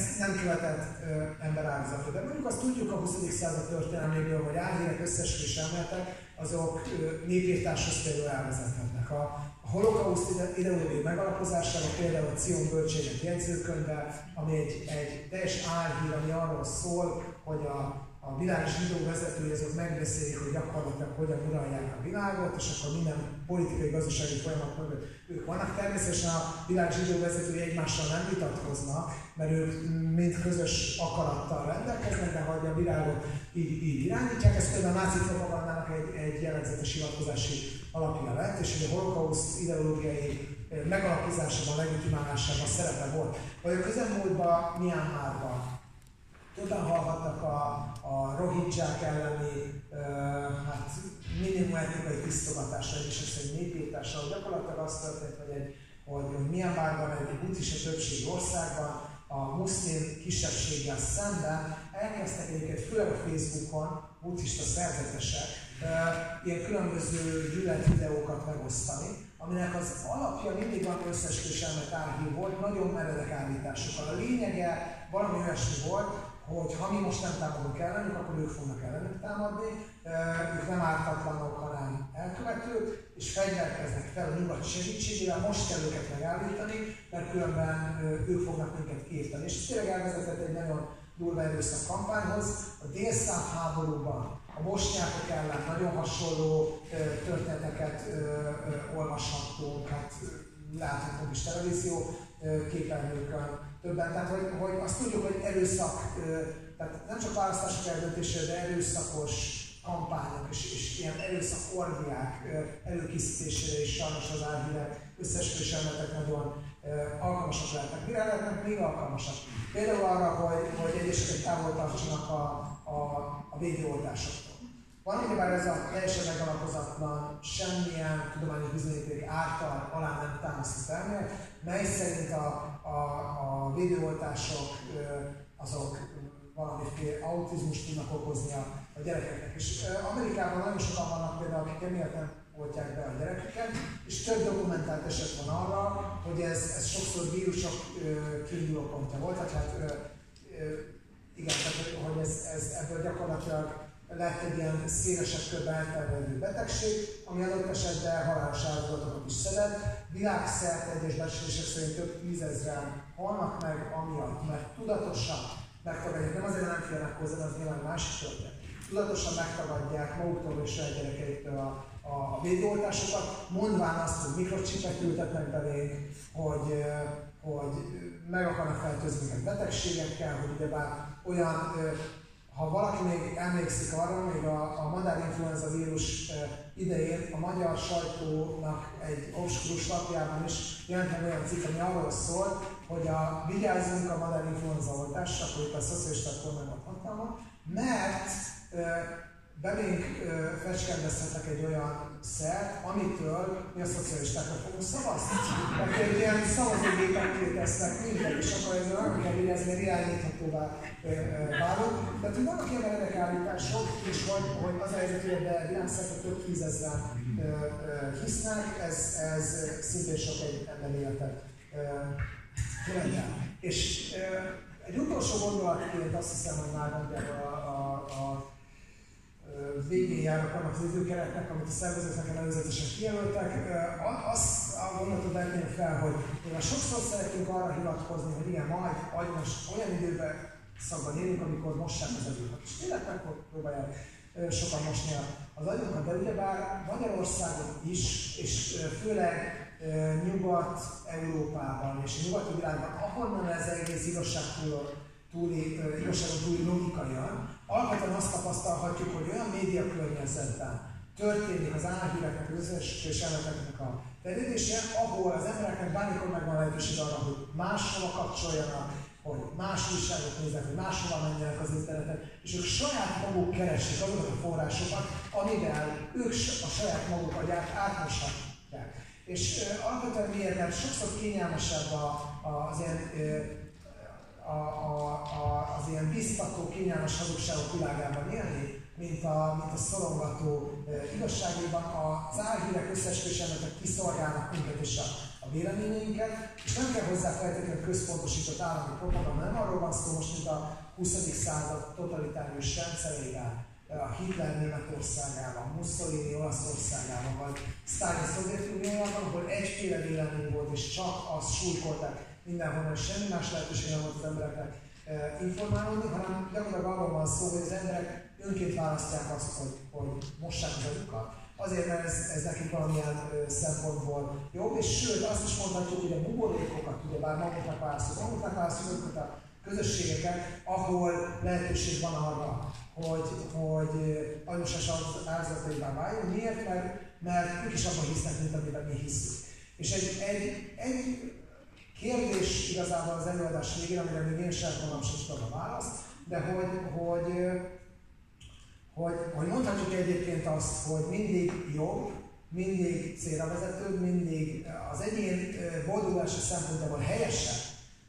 ezt nem követett ö, ember áldozata. De mondjuk azt tudjuk a 20. század történelméből, hogy álhírek összesküvés elméletek, azok népírtáshoz például elvezethetnek. A, a holokauszt ideológiai megalapozásában például a Cion Bölcségek jegyzőkönyve, ami egy, egy teljes álhír, ami arról szól, hogy a a világ zsidó vezetői azok megbeszélik, hogy gyakorlatilag hogyan uralják a világot, és akkor minden politikai, gazdasági folyamat mögött ők vannak. Természetesen a világ zsidó vezetői egymással nem vitatkoznak, mert ők mind közös akarattal rendelkeznek, de hogy a világot így, így irányítják. Ez például a náci propagandának egy, egy jellegzetes hivatkozási alapja lett, és hogy a holokauszt ideológiai megalapozásában, legitimálásában szerepe volt. Vagy a közelmúltban Myanmarban Többen hallhattak a, a rohingyák elleni uh, hát minimum etnikai tisztogatásra és ez egy népírtásra, hogy gyakorlatilag az történt, hogy, egy, hogy, Myanmarban, egy buddhista többség országban a muszlim kisebbséggel szemben elkezdtek egyébként főleg a Facebookon buddhista szerzetesek ilyen különböző gyűlölet videókat megosztani, aminek az alapja mindig van összesküvés elmet volt, nagyon meredek állításokkal. A lényege valami olyasmi volt, hogy ha mi most nem támadunk ellenük, akkor ők fognak ellenük támadni, ők nem ártatlanok, hanem elkövetők, és fegyverkeznek fel a nyugat segítségével, most kell őket megállítani, mert különben ők fognak minket írtani. És ez tényleg elvezetett egy nagyon durva erőszak kampányhoz. A délszláv háborúban a bosnyákok ellen nagyon hasonló történeteket olvashattunk, hát láthatunk is televízió képernyőkön többen. Tehát, hogy, hogy azt tudjuk, hogy erőszak, tehát nem csak választások eldöntésére, de erőszakos kampányok és, és ilyen erőszak orgiák előkészítésére is sajnos az árhírek összes elmetek nagyon alkalmasak lehetnek. Mire lehetnek még alkalmasak? Például arra, hogy, hogy egyesek távol tartsanak a, a, a védőoltásoktól. Ugyebár ez a teljesen megalapozatlan, semmilyen tudományos bizonyíték által alá nem támasztott elmélet, mely szerint a, a, a védőoltások azok valamiféle autizmust tudnak okozni a, a gyerekeknek. És Amerikában nagyon sokan vannak például, akik emiatt nem oltják be a gyerekeket, és több dokumentált eset van arra, hogy ez, ez sokszor vírusok kiinduló pontja volt, tehát hát, ö, ö, igen, tehát hogy ez, ez ebből gyakorlatilag lett egy ilyen szélesebb körben elterjedő betegség, ami adott esetben halálos áldozatokat is szedett. Világszerte egyes becslések szerint több tízezren halnak meg amiatt, mert tudatosan megtagadják, nem azért nem félnek hozzá, az nyilván másik történet. Tudatosan megtagadják maguktól és a gyerekeiktől a, a védőoltásokat, mondván azt, hogy mikrocsipet ültetnek belénk, hogy, hogy meg akarnak fertőzni betegségekkel, hogy ugyebár olyan ha valaki még emlékszik arra, még a, a madárinfluenza vírus e, idején a magyar sajtónak egy obskurus lapjában is jelent meg olyan cikk, ami arról szól, hogy a, vigyázzunk a madárinfluenza oltásra, akkor itt a szocialisták kormányban hatalma, mert e, belénk fecskendezhetek egy olyan szert, amitől mi a szocialistákra fogunk szavazni. Tehát egy ilyen szavazógépek tesznek mindegy, és akkor ezzel nagyon mert irányíthatóvá válunk. Tehát, hogy vannak ilyen meredek állítások, és hogy, hogy az a helyzet, hogy ebben világszerte több tízezren hisznek, ez, ez szintén sok egy ember életet. És egy utolsó gondolatként azt hiszem, hogy már nagyjából a, a, a végén járnak annak az időkeretnek, amit a szervezetek előzetesen kijelöltek. Azt a gondolatot vetném fel, hogy már sokszor szeretünk arra hivatkozni, hogy igen, majd, most olyan időben szakban élünk, amikor mossák az agyunkat. És tényleg próbálják sokan mosni az agyunkat, de ugyebár Magyarországon is, és főleg Nyugat-Európában és a nyugati világban, ahonnan ez egész igazság túli, igazságon túli logika jön, alapvetően azt tapasztalhatjuk, hogy olyan média környezetben történik az álhíreknek, az összes elmeteknek a terjedése, ahol az embereknek bármikor megvan lehetőség arra, hogy máshova kapcsoljanak, hogy más újságot néznek, hogy máshova menjenek az interneten, és ők saját maguk keresik azokat a forrásokat, amivel ők a saját maguk agyát átmoshatják. És uh, alapvetően miért? Mert sokszor kényelmesebb a, az ilyen a, a, a, az ilyen biztató, kényelmes hazugságok világában élni, mint a, mint a szorongató e, igazságében. Az álhírek összesküvésemetek kiszolgálnak minket, és a a véleményeinket, és nem kell hozzá feltétlenül központosított állami propaganda, nem arról van szó most, mint a 20. század totalitárius rendszereivel, a Hitler Németországában, Mussolini Olaszországában, vagy Stalin Szovjetuniójában, ahol egyféle vélemény volt, és csak azt súlykolták mindenhol, és semmi más lehetőség nem volt az embereknek e, informálódni, hanem gyakorlatilag arról van szó, hogy az emberek önként választják azt, hogy, hogy mossák az agyukat. Azért, mert ez, ez nekik valamilyen ö, szempontból jobb, és sőt azt is mondhatjuk, hogy a buborékokat, ugye bár maguknak választjuk, maguknak választjuk azokat a közösségeket, ahol lehetőség van arra, hogy, hogy anyosás áldozataival váljon. Miért? Mert, mert ők is abban hisznek, mint amiben mi hiszünk. És egy, egy, egy kérdés igazából az előadás végén, amire még én sem mondom, sem tudom a választ, de hogy, hogy, hogy, hogy mondhatjuk egyébként azt, hogy mindig jobb, mindig célra vezető, mindig az egyén boldogulása szempontjából helyesebb,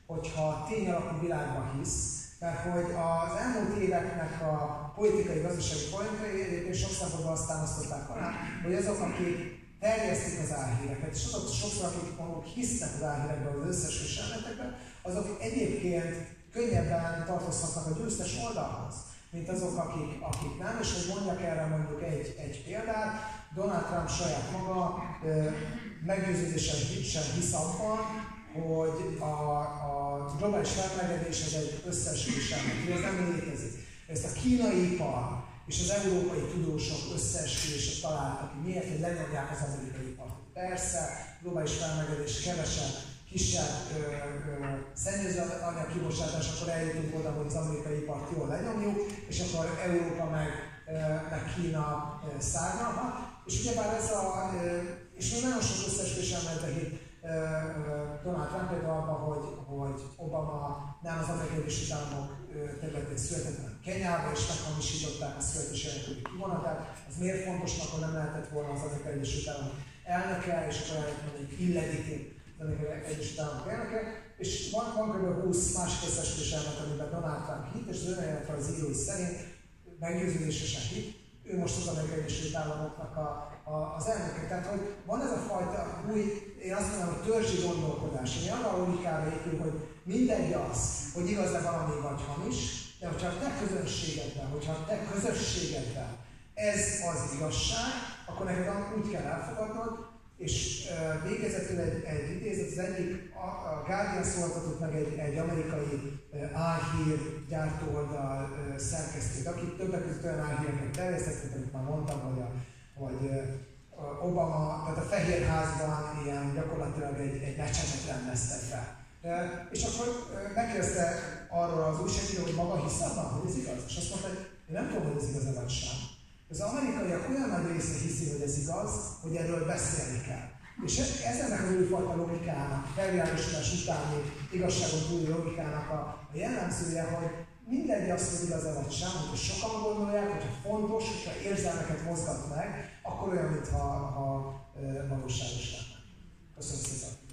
hogyha tény alapú világban hisz, mert hogy az elmúlt éveknek a politikai, gazdasági folyamatai egyébként sok szempontból azt támasztották alá, hogy azok, akik terjesztik az álhíreket, és azok sokszor, akik maguk hisznek az álhírekben, az összes elmetekben, azok egyébként könnyebben tartozhatnak a győztes oldalhoz, mint azok, akik, akik nem, és hogy mondjak erre mondjuk egy, egy példát, Donald Trump saját maga meggyőződésen hisz abban, hogy a, a globális felmelegedés az egy összeesküvés elmélet, ez nem létezik. Ezt a kínai ipar és az európai tudósok összeesküvésre találtak ki. Miért, hogy lenyomják az amerikai ipart? Persze, globális felmelegedés kevesebb, kisebb szennyező anyag kibocsátás, akkor eljutunk oda, hogy az amerikai ipart jól lenyomjuk, és akkor Európa meg, meg Kína szárnyalhat. És ugyebár ez a, és még nagyon sok összeesküvés elméletek Donald Trump például abban, hogy, hogy Obama nem az amerikai Egyesült Államok területén született, hanem Kenyába, és meghamisították a születési jelentői kivonatát. Az miért fontosnak, hogy nem lehetett volna az amerikai Egyesült Államok elnöke, és akkor lehet mondani illegitim az amerikai Egyesült Államok elnöke. És van, van kb. 20 másik összeesküvés elmet, amiben Donald Trump hit, és az önjelentve az írói szerint meggyőződésesen hit, ő most az Amerikai Egyesült Államoknak a, a, az elnöke. Tehát, hogy van ez a fajta új én azt mondom, hogy törzsi gondolkodás, ami arra a logikára épül, hogy mindegy az, hogy igaz-e valami vagy hamis, de hogyha a te közönségedben, hogyha a te közösségedben ez az igazság, akkor neked úgy kell elfogadnod, és végezetül egy, egy idézet, az egyik, a, a Guardian szóltatott meg egy, egy amerikai álhír gyártóoldal szerkesztőt, aki többek között olyan álhíreket terjesztett, amit már mondtam, hogy, a, hogy uh, Obama, tehát a Fehérházban ilyen gyakorlatilag egy, egy mecsetet rendeztek be. És akkor megkérdezte arról az újságíró, hogy maga hisz abban, hogy ez igaz? És azt mondta, hogy én nem tudom, hogy ez igaz vagy sem. Olyan nagy része hiszi, hogy ez igaz, hogy erről beszélni kell. És ez ennek az újfajta logikának, felvilágosodás utáni igazságon túli logikának a, a jellemzője, hogy mindegy az, hogy igaz vagy sem, hogyha sokan gondolják, hogyha fontos, hogyha érzelmeket mozgat meg, akkor olyan, mintha ha, valóságos lenne. Köszönöm szépen!